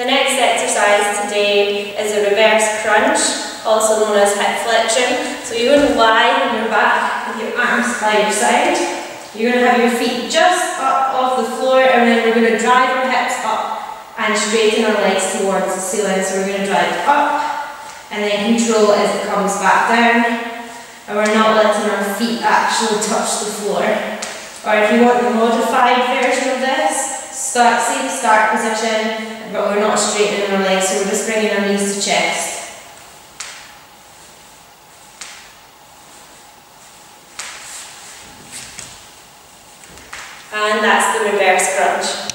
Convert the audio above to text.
The next exercise today is a reverse crunch, also known as hip flexion. So you're going to lie on your back with your arms by your side. You're going to have your feet just up off the floor and then we're going to drive our hips up and straighten our legs towards the ceiling. So we're going to drive up and then control as it comes back down. And we're not letting our feet actually touch the floor. Or if you want the modified version of this, start, same start position, but we're not straightening our legs, so we're just bringing our knees to chest. And that's the reverse crunch.